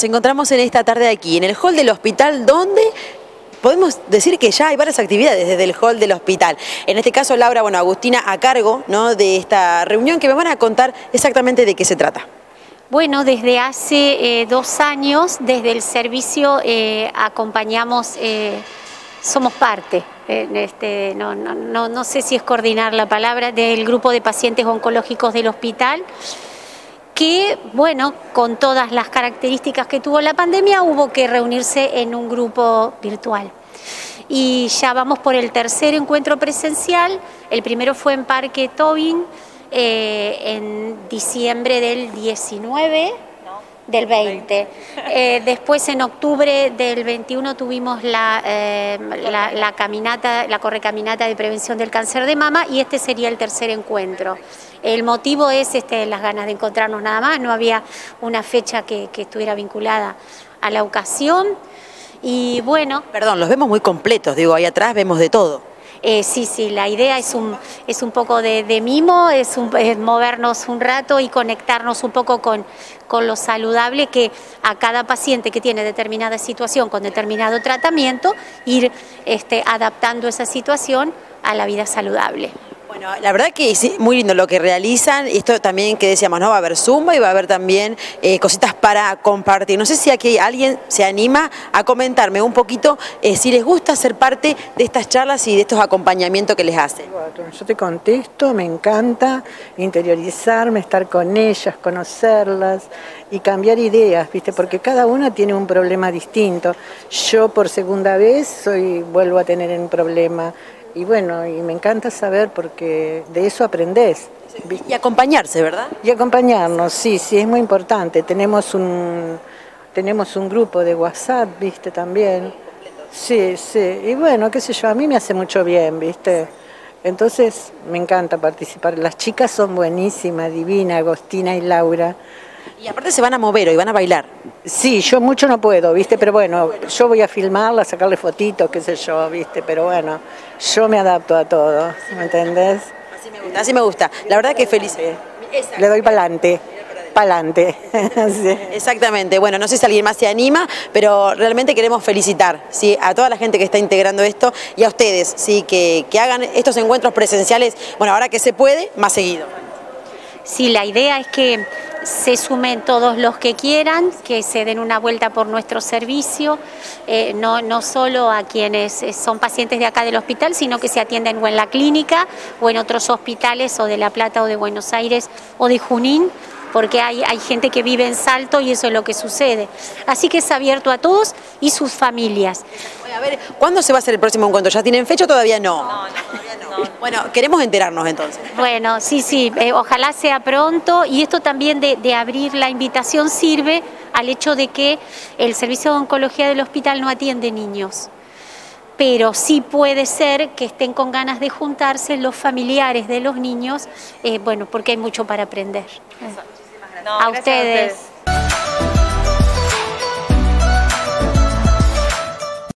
Nos encontramos en esta tarde aquí, en el hall del hospital, donde podemos decir que ya hay varias actividades desde el hall del hospital. En este caso, Laura, bueno, Agustina, a cargo ¿no? de esta reunión que me van a contar exactamente de qué se trata. Bueno, desde hace eh, dos años, desde el servicio eh, acompañamos, eh, somos parte, este, no, no, no sé si es coordinar la palabra, del grupo de pacientes oncológicos del hospital que, bueno, con todas las características que tuvo la pandemia, hubo que reunirse en un grupo virtual. Y ya vamos por el tercer encuentro presencial, el primero fue en Parque Tobin, eh, en diciembre del 19, del 20. Eh, después en octubre del 21 tuvimos la, eh, la, la, caminata, la correcaminata de prevención del cáncer de mama y este sería el tercer encuentro. El motivo es este, las ganas de encontrarnos nada más, no había una fecha que, que estuviera vinculada a la ocasión. Y bueno... Perdón, los vemos muy completos, digo, ahí atrás vemos de todo. Eh, sí, sí, la idea es un, es un poco de, mimo, es, un, es, movernos un rato y conectarnos un poco con, con lo saludable que a cada paciente que tiene determinada situación con determinado tratamiento, ir este, adaptando esa situación a la vida saludable. Bueno, la verdad que es muy lindo lo que realizan, esto también que decíamos, ¿no? Va a haber Zumba y va a haber también eh, cositas para compartir. No sé si aquí alguien se anima a comentarme un poquito eh, si les gusta ser parte de estas charlas y de estos acompañamientos que les hacen. Yo te contesto, me encanta interiorizarme, estar con ellas, conocerlas y cambiar ideas, ¿viste? Porque cada una tiene un problema distinto. Yo por segunda vez soy, vuelvo a tener un problema y bueno, y me encanta saber porque de eso aprendés. Y acompañarse, ¿verdad? Y acompañarnos, sí, sí, es muy importante. Tenemos un, tenemos un grupo de WhatsApp, ¿viste? También. Sí, sí. Y bueno, qué sé yo, a mí me hace mucho bien, ¿viste? Entonces me encanta participar. Las chicas son buenísimas, Divina, Agostina y Laura. Y aparte se van a mover y van a bailar. Sí, yo mucho no puedo, ¿viste? Pero bueno, yo voy a filmarla, a sacarle fotitos, qué sé yo, ¿viste? Pero bueno, yo me adapto a todo, ¿me entendés? Así me gusta, así me gusta. La verdad que feliz. Le doy para adelante. Pa'lante. sí. Exactamente. Bueno, no sé si alguien más se anima, pero realmente queremos felicitar ¿sí? a toda la gente que está integrando esto y a ustedes, ¿sí? que, que hagan estos encuentros presenciales, bueno, ahora que se puede, más seguido. Sí, la idea es que se sumen todos los que quieran, que se den una vuelta por nuestro servicio, eh, no, no solo a quienes eh, son pacientes de acá del hospital, sino que se atienden o en la clínica o en otros hospitales o de La Plata o de Buenos Aires o de Junín, porque hay, hay gente que vive en Salto y eso es lo que sucede. Así que es abierto a todos y sus familias. A ver, ¿cuándo se va a hacer el próximo encuentro? ¿Ya tienen fecha o todavía no? No, no, no. Bueno, queremos enterarnos entonces. Bueno, sí, sí, eh, ojalá sea pronto y esto también de, de, abrir la invitación sirve al hecho de que el servicio de oncología del hospital no atiende niños. Pero sí puede ser que estén con ganas de juntarse los familiares de los niños, eh, bueno, porque hay mucho para aprender. No, a ustedes.